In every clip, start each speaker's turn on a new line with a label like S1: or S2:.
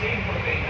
S1: same for the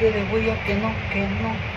S1: que le voy a que no, que
S2: no.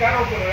S2: got open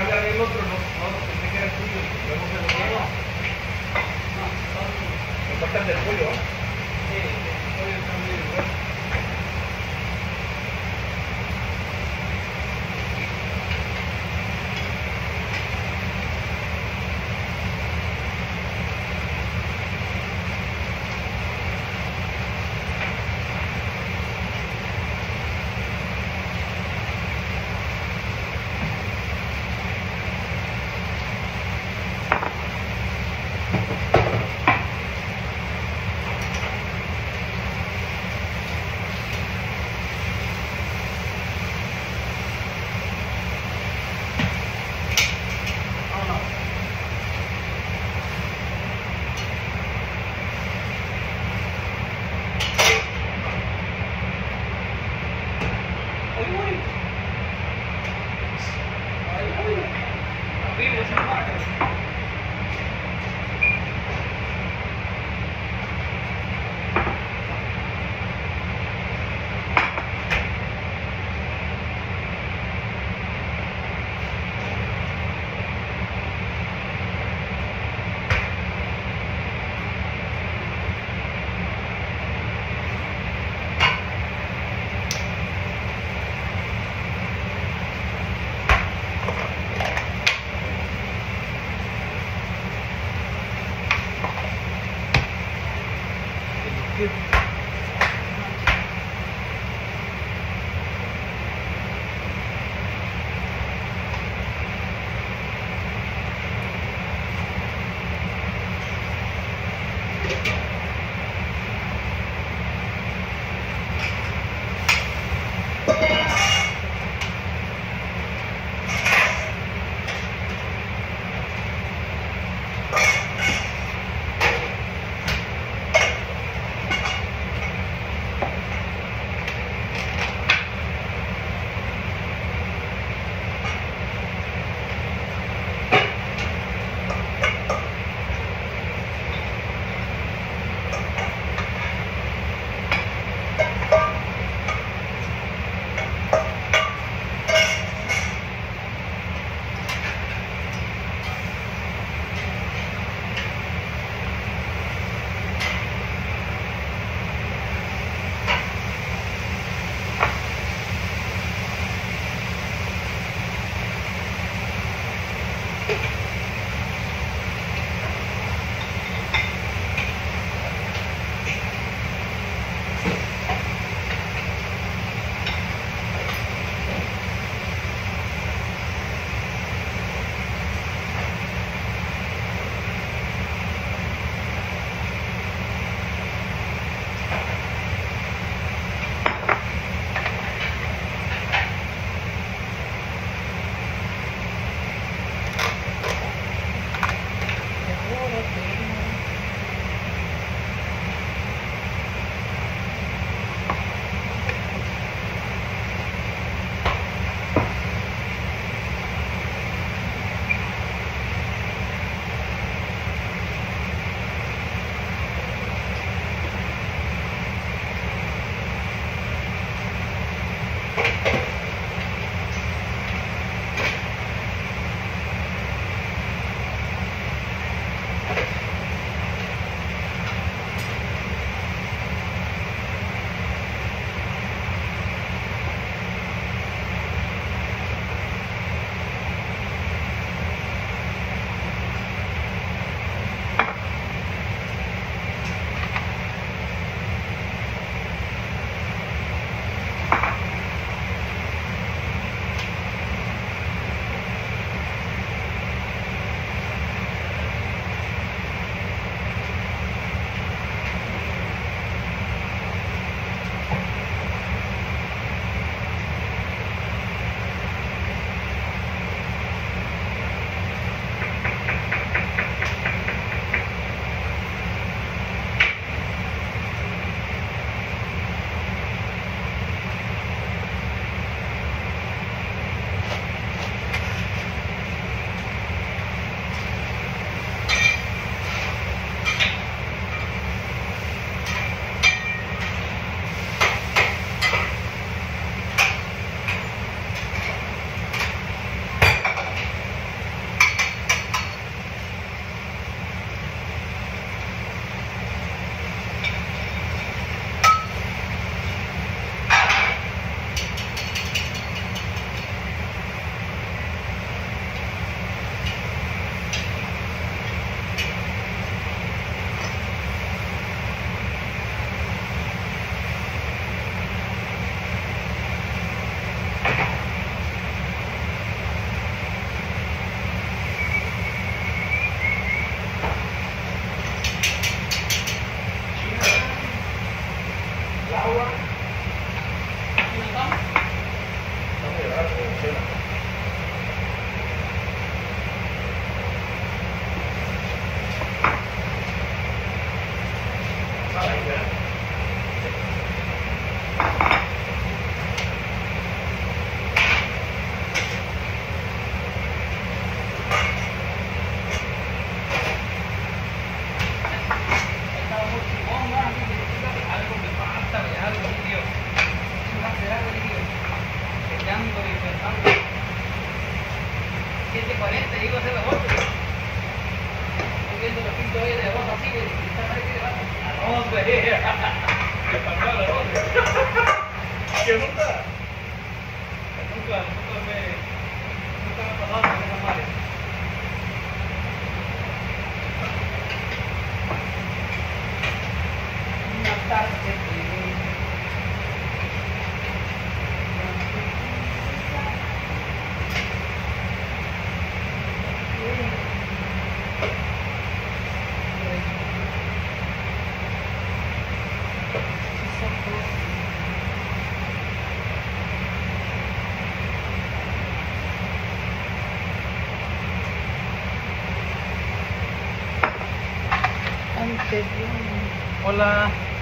S1: Hola.